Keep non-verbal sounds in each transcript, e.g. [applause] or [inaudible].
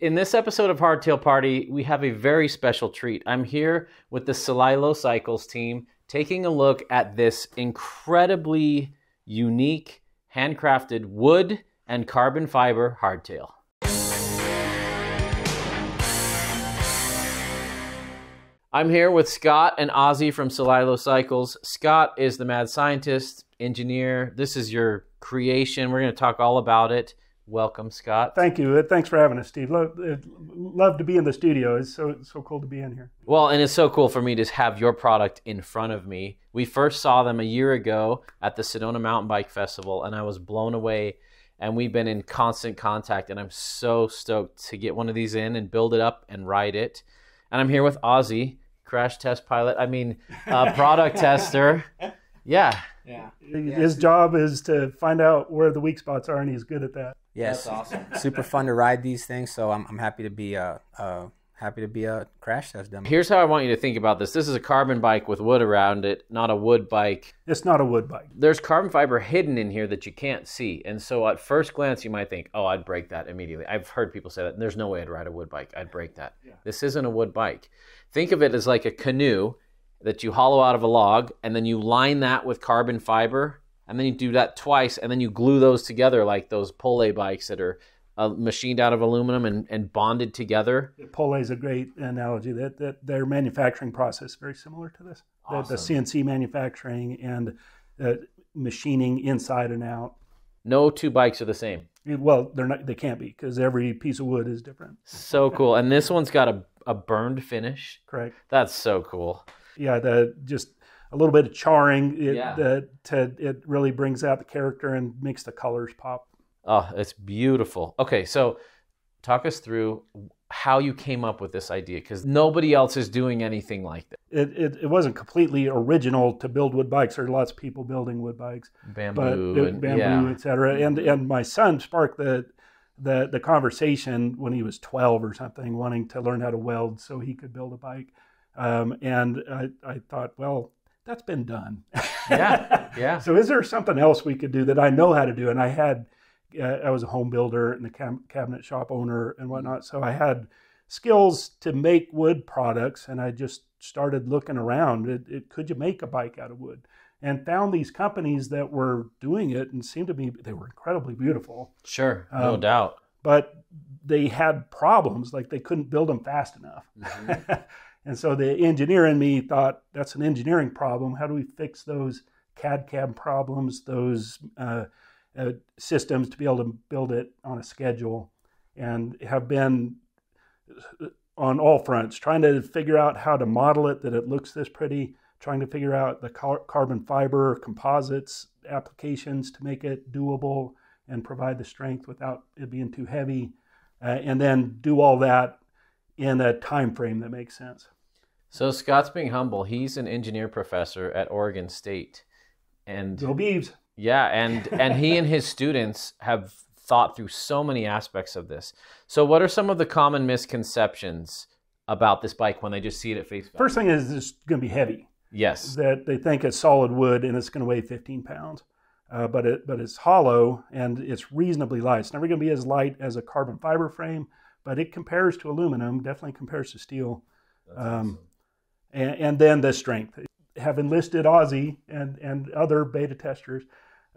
In this episode of Hardtail Party, we have a very special treat. I'm here with the Celilo Cycles team taking a look at this incredibly unique, handcrafted wood and carbon fiber hardtail. I'm here with Scott and Ozzie from Celilo Cycles. Scott is the mad scientist, engineer. This is your creation. We're going to talk all about it. Welcome, Scott. Thank you. Uh, Thanks for having us, Steve. Love, uh, love to be in the studio. It's so so cool to be in here. Well, and it's so cool for me to have your product in front of me. We first saw them a year ago at the Sedona Mountain Bike Festival, and I was blown away. And we've been in constant contact, and I'm so stoked to get one of these in and build it up and ride it. And I'm here with Ozzie, crash test pilot. I mean, uh, [laughs] product tester. Yeah. Yeah. His job is to find out where the weak spots are, and he's good at that. Yes. That's awesome. [laughs] Super fun to ride these things. So I'm, I'm happy to be a, uh, happy to be a crash test dummy. Here's how I want you to think about this. This is a carbon bike with wood around it, not a wood bike. It's not a wood bike. There's carbon fiber hidden in here that you can't see. And so at first glance, you might think, oh, I'd break that immediately. I've heard people say that. There's no way I'd ride a wood bike. I'd break that. This isn't a wood bike. Think of it as like a canoe that you hollow out of a log, and then you line that with carbon fiber, and then you do that twice, and then you glue those together like those Pole bikes that are uh, machined out of aluminum and, and bonded together. Pole is a great analogy. That, that their manufacturing process is very similar to this. The, the CNC manufacturing and uh, machining inside and out. No two bikes are the same. Well, they're not. They can't be because every piece of wood is different. So cool. And this one's got a, a burned finish. Correct. That's so cool. yeah, the just a little bit of charring. It, Yeah. the, to, it really brings out the character and makes the colors pop. Oh, it's beautiful. Okay, so talk us through how you came up with this idea because nobody else is doing anything like this. It, it it wasn't completely original to build wood bikes. There are lots of people building wood bikes, Bamboo uh, and bamboo, yeah. et cetera. And and my son sparked the the the conversation when he was twelve or something, wanting to learn how to weld so he could build a bike. Um, and I, I thought, well, that's been done. Yeah, [laughs] yeah. So is there something else we could do that I know how to do? And I had, uh, I was a home builder and a cam- cabinet shop owner and whatnot. So I had skills to make wood products, and I just started looking around. It, it, could you make a bike out of wood? And found these companies that were doing it, and seemed to be they were incredibly beautiful, Sure, no Um, doubt. but they had problems like they couldn't build them fast enough. [laughs] and so the engineer in me thought that's an engineering problem. How do we fix those CAD CAM problems, those uh, uh, systems to be able to build it on a schedule? And have been on all fronts trying to figure out how to model it that it looks this pretty, trying to figure out the car- carbon fiber composites applications to make it doable and provide the strength without it being too heavy, uh, and then do all that in a time frame that makes sense. So Scott's being humble. He's an engineer professor at Oregon State, and Go Beavs. Yeah, and and he and his students have thought through so many aspects of this. So, what are some of the common misconceptions about this bike when they just see it at face value? First thing is it's going to be heavy. Yes. That they think it's solid wood and it's going to weigh 15 pounds, uh, but it but it's hollow and it's reasonably light. It's never going to be as light as a carbon fiber frame, but it compares to aluminum. Definitely compares to steel. Um, and, and then the strength. Have enlisted Ozzie and, and other beta testers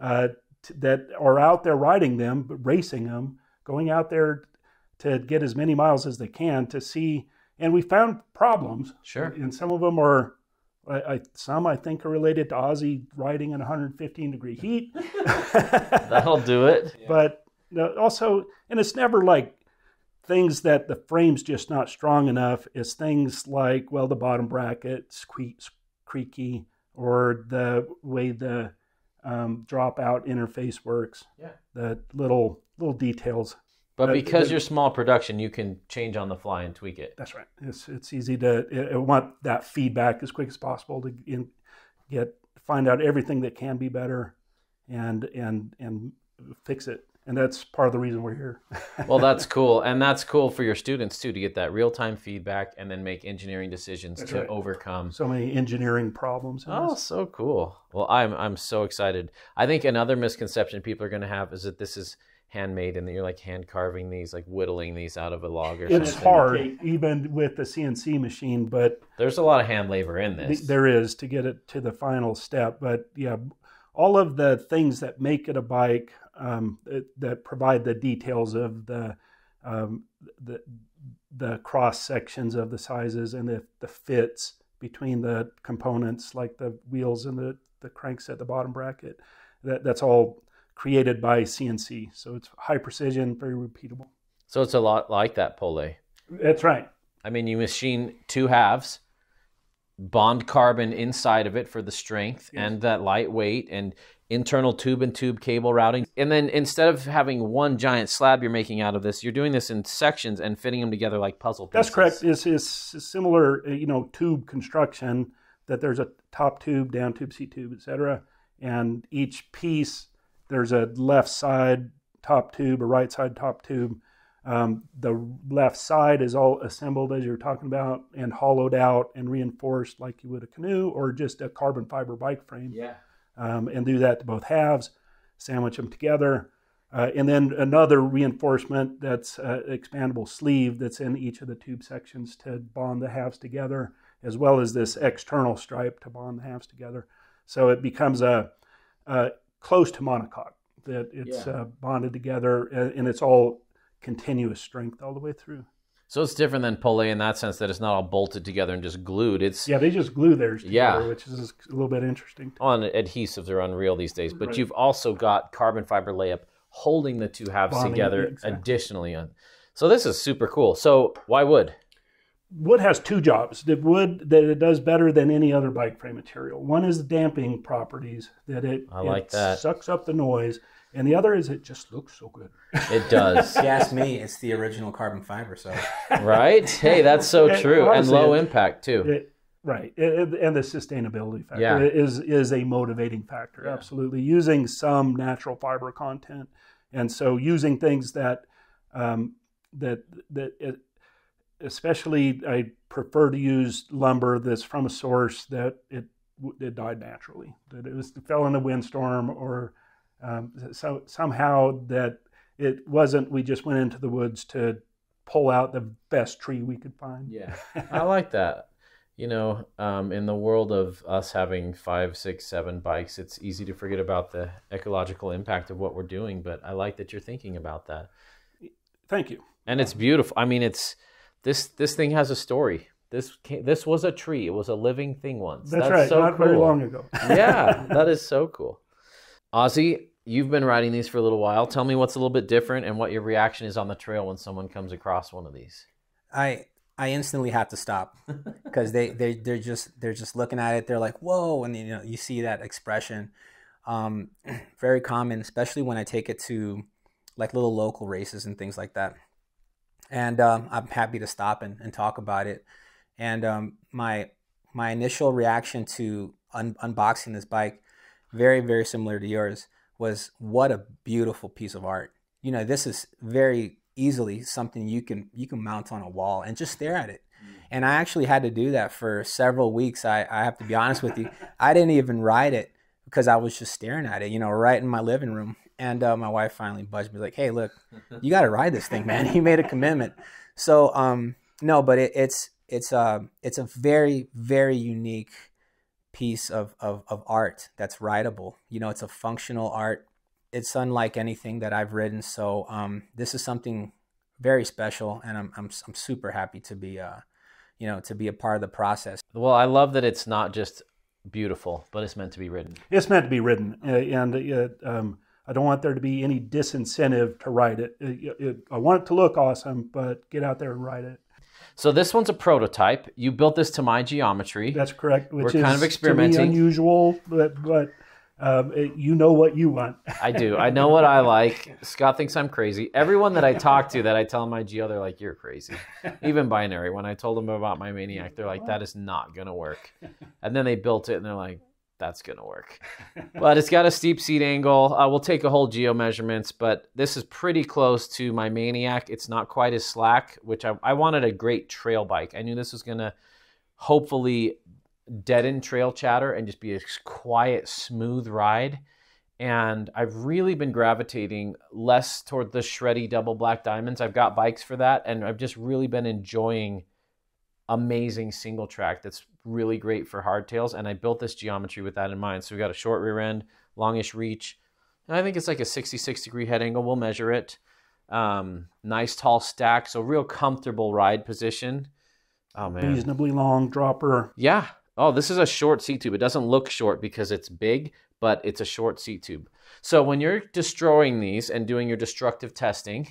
uh, t- that are out there riding them, racing them, going out there to get as many miles as they can to see. And we found problems. Sure. And some of them are, I, I, some I think are related to Ozzie riding in 115 degree heat. [laughs] That'll do it. [laughs] But also, and it's never like things that the frame's just not strong enough. is things like, well, the bottom bracket squeaks creaky, or the way the um, dropout interface works. Yeah. The little little details. But Uh, because the- you're small production, you can change on the fly and tweak it. That's right. It's it's easy to I want that feedback as quick as possible to in, get find out everything that can be better, and and and fix it. And that's part of the reason we're here. [laughs] Well, that's cool. And that's cool for your students too to get that real time feedback and then make engineering decisions That's to right. overcome. so many engineering problems. Oh, this. so cool. Well, I'm I'm so excited. I think another misconception people are going to have is that this is handmade and that you're like hand carving these, like whittling these out of a log or It's something. It's hard, even with the CNC machine, but There's a lot of hand labor in th- this. there is to get it to the final step. But yeah, all of the things that make it a bike um, that, that provide the details of the um, the the cross sections of the sizes and the, the fits between the components, like the wheels and the the cranks at the bottom bracket. That that's all created by CNC. So it's high precision, very repeatable. So it's a lot like that Pole. That's right. I mean, you machine two halves, bond carbon inside of it for the strength and that lightweight and internal tube and tube cable routing. And then instead of having one giant slab you're making out of this, you're doing this in sections and fitting them together like puzzle pieces. That's correct. It's, it's similar, uh, you know, tube construction that there's a top tube, down tube, seat tube, etc. And each piece, there's a left side top tube, a right side top tube. Um, the left side is all assembled as you're talking about and hollowed out and reinforced like you would a canoe or just a carbon fiber bike frame. Yeah. Um, and do that to both halves, sandwich them together. Uh, and then another reinforcement that's uh, expandable sleeve that's in each of the tube sections to bond the halves together, as well as this external stripe to bond the halves together. So it becomes a, a close to monocoque that it's Yeah. uh, bonded together and, and it's all continuous strength all the way through. So it's different than Pole in that sense that it's not all bolted together and just glued. It's Yeah, they just glue theirs together, Yeah. which is a little bit interesting. on adhesives are unreal these days, but Right. you've also got carbon fiber layup holding the two halves Bonding, together exactly. additionally. On. So this is super cool. So why wood? wood has two jobs. The wood that it does better than any other bike frame material. One is the damping properties that it, I like it that. sucks up the noise, and the other is it just looks so good. It does. If you ask me, it's the original carbon fiber. So right? Hey, that's so [laughs] It- true. And honestly, low it- impact too. It, right, It- it- and the sustainability factor Yeah. is is a motivating factor. Yeah. Absolutely, using some natural fiber content, and so using things that um, that that it, especially I prefer to use lumber that's from a source that it it died naturally, that it was fell in a windstorm or um, so somehow that it wasn't. We just went into the woods to pull out the best tree we could find. Yeah, [laughs] I like that. You know, um, in the world of us having five, six, seven bikes, it's easy to forget about the ecological impact of what we're doing. But I like that you're thinking about that, Thank you. and it's beautiful. I mean, it's this this thing has a story. This came, this was a tree. It was a living thing once. That's, right. So Not very cool. long ago. yeah, [laughs] that is so cool. Ozzie, you've been riding these for a little while. Tell me what's a little bit different and what your reaction is on the trail when someone comes across one of these. I I instantly have to stop [laughs] because they they they're just they're just looking at it. They're like, "Whoa!" And you know, you see that expression. Um, [clears throat] very common, especially when I take it to like little local races and things like that. And um, I'm happy to stop and, and talk about it. And um, my my initial reaction to un- unboxing this bike, very very similar to yours, was what a beautiful piece of art. You know, this is very easily something you can you can mount on a wall and just stare at it. And I actually had to do that for several weeks. I, I have to be honest with you. I didn't even ride it because I was just staring at it, you know, right in my living room. And uh, my wife finally budged me, like, "Hey, look, you got to ride this thing, man." [laughs] He made a commitment. So, um, no, but it, it's it's uh, it's a very very unique piece of, of of art that's writable. You know, it's a functional art. It's unlike anything that I've written. So, um, this is something very special, and I'm I'm I'm super happy to be uh, you know, to be a part of the process. Well, I love that it's not just beautiful, but it's meant to be written. It's meant to be written, uh, and uh, um, I don't want there to be any disincentive to write it. It- it- I want it to look awesome, but get out there and write it. So this one's a prototype. You built this to my geometry. That's correct. Which We're is kind of experimenting. To me unusual, but but um, it- you know what you want. [laughs] I do. I know what I like. Scott thinks I'm crazy. Everyone that I talk to that I tell my geo, they're like, "You're crazy." Even binary. When I told them about my maniac, they're like, "That is not gonna work." And then they built it, and they're like, "That's gonna work." But it's got a steep seat angle. Uh, we'll take a whole geo measurements, but this is pretty close to my maniac. It's not quite as slack, which I, I wanted a great trail bike. I knew this was gonna hopefully deaden trail chatter and just be a quiet, smooth ride. And I've really been gravitating less toward the shreddy double black diamonds. I've got bikes for that, and I've just really been enjoying amazing single track that's really great for hardtails. And I built this geometry with that in mind. So we got a short rear end, longish reach. And I think it's like a 66 degree head angle. We'll measure it. Um, nice tall stack, so real comfortable ride position. Oh man, reasonably long dropper. Yeah. Oh, this is a short seat tube. It doesn't look short because it's big, but it's a short seat tube. So when you're destroying these and doing your destructive testing,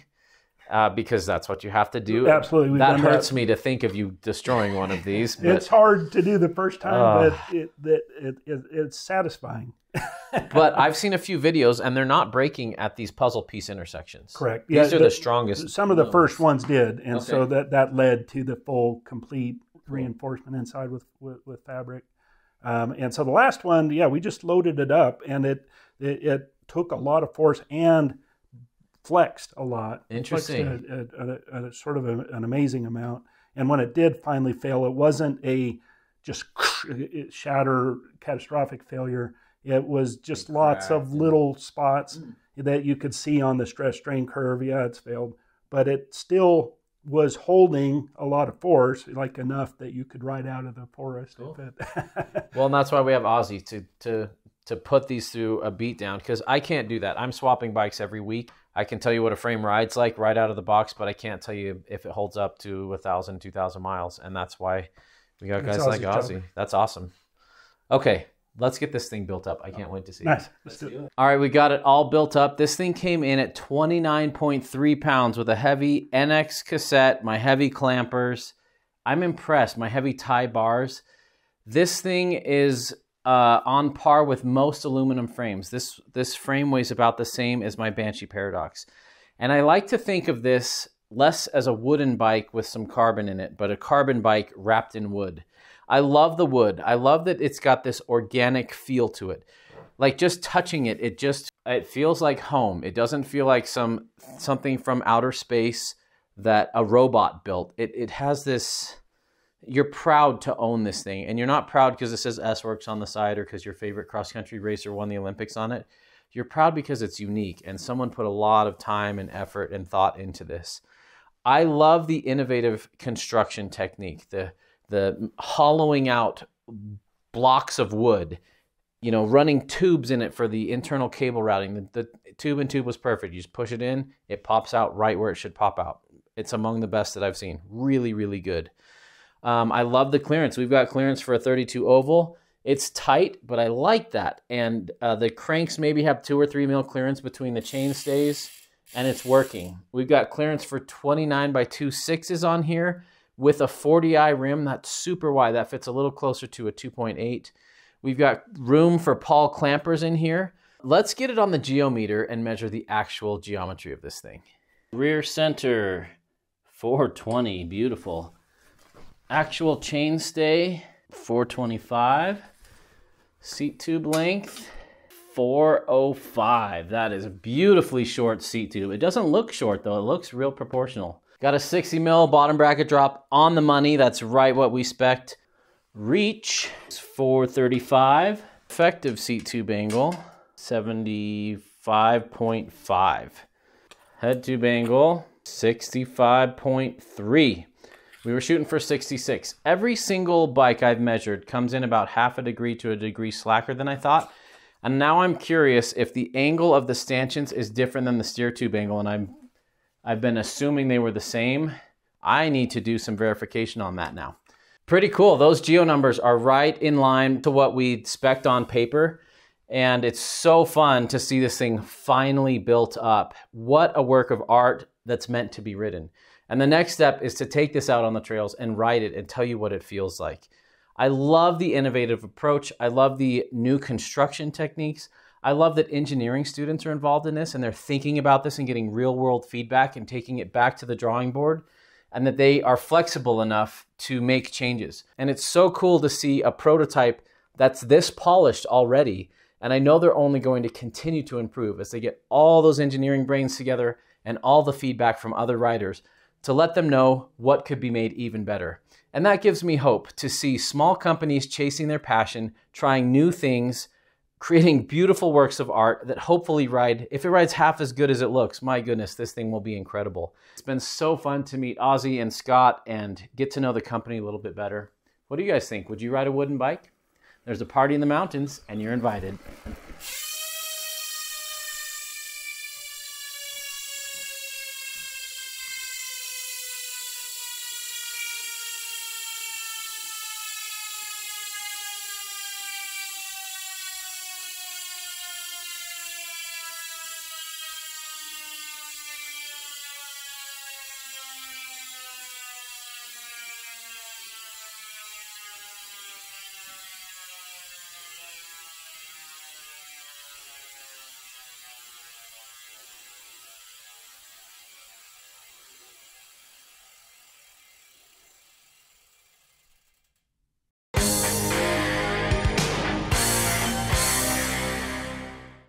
uh, because that's what you have to do. Absolutely, that hurts that. me to think of you destroying one of these. But, it's hard to do the first time, uh, but it, it, it, it's satisfying. [laughs] but I've seen a few videos, and they're not breaking at these puzzle piece intersections. Correct. These yeah, are the, the, strongest. Some of the first ones did, and okay. so that that led to the full, complete reinforcement inside with with, with fabric. Um, and so the last one, yeah, we just loaded it up, and it it, it took a lot of force and flexed a lot. Interesting. A, a, a, sort of an amazing amount. And when it did finally fail, it wasn't a just shatter catastrophic failure. It was just it lots of little spots mm. that you could see on the stress strain curve. Yeah, it's failed, but it still was holding a lot of force, like enough that you could ride out of the forest. Cool. [laughs] well, and that's why we have Ozzie to to to put these through a beat down because I can't do that. I'm swapping bikes every week. I can tell you what a frame rides like right out of the box, but I can't tell you if it holds up to a 1,000, 2,000 miles. And that's why we got guys like Ozzie. That's awesome. Okay, let's get this thing built up. I can't wait to see nice. it. Let's do it. All right, we got it all built up. This thing came in at 29.3 pounds with a heavy NX cassette, my heavy clampers. I'm impressed. My heavy tie bars. This thing is uh, on par with most aluminum frames. This, this frame weighs about the same as my Banshee Paradox. And I like to think of this less as a wooden bike with some carbon in it, but a carbon bike wrapped in wood. I love the wood. I love that it's got this organic feel to it. Like just touching it, it just it feels like home. It doesn't feel like some something from outer space that a robot built. It it has this you're proud to own this thing and you're not proud because it says S Works on the side or because your favorite cross country racer won the Olympics on it. You're proud because it's unique and someone put a lot of time and effort and thought into this. I love the innovative construction technique, the the hollowing out blocks of wood, you know, running tubes in it for the internal cable routing. The, the tube and tube was perfect. You just push it in, it pops out right where it should pop out. It's among the best that I've seen. Really, really good. Um, I love the clearance. We've got clearance for a 32 oval. It's tight, but I like that. And uh, the cranks maybe have two or three mil clearance between the chain stays, and it's working. We've got clearance for 29 by 2 sixes on here with a 40i rim. That's super wide. That fits a little closer to a 2.8. We've got room for Paul clampers in here. Let's get it on the geometer and measure the actual geometry of this thing. Rear center, 420, beautiful. Actual chainstay, 425. Seat tube length, 405. That is a beautifully short seat tube. It doesn't look short though, it looks real proportional. Got a 60 mil bottom bracket drop on the money. That's right what we spec. Reach is 435. Effective seat tube angle, 75.5. Head tube angle, 65.3. We were shooting for 66. Every single bike I've measured comes in about half a degree to a degree slacker than I thought. And now I'm curious if the angle of the stanchions is different than the steer tube angle, and I'm, I've been assuming they were the same. I need to do some verification on that now. Pretty cool. Those geo numbers are right in line to what we spec'd on paper. And it's so fun to see this thing finally built up. What a work of art that's meant to be ridden. And the next step is to take this out on the trails and ride it and tell you what it feels like. I love the innovative approach. I love the new construction techniques. I love that engineering students are involved in this and they're thinking about this and getting real world feedback and taking it back to the drawing board and that they are flexible enough to make changes. And it's so cool to see a prototype that's this polished already. And I know they're only going to continue to improve as they get all those engineering brains together and all the feedback from other riders to let them know what could be made even better. And that gives me hope to see small companies chasing their passion, trying new things, creating beautiful works of art that hopefully ride, if it rides half as good as it looks, my goodness, this thing will be incredible. It's been so fun to meet Ozzie and Scott and get to know the company a little bit better. What do you guys think? Would you ride a wooden bike? There's a party in the mountains, and you're invited.